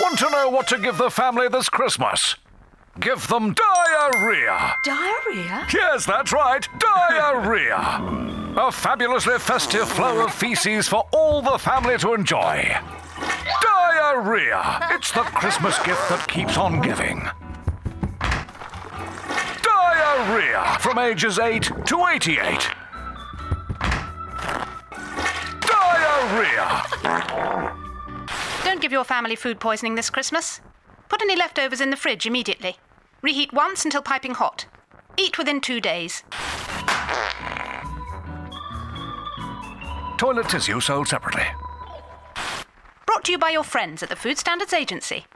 Want to know what to give the family this Christmas? Give them diarrhea. Diarrhea? Yes, that's right, diarrhea. A fabulously festive flow of feces for all the family to enjoy. Diarrhea. It's the Christmas gift that keeps on giving. Diarrhea from ages 8 to 88. Diarrhea. Give your family food poisoning this Christmas. Put any leftovers in the fridge immediately. Reheat once until piping hot. Eat within two days. Toilet tissue sold separately. Brought to you by your friends at the Food Standards Agency.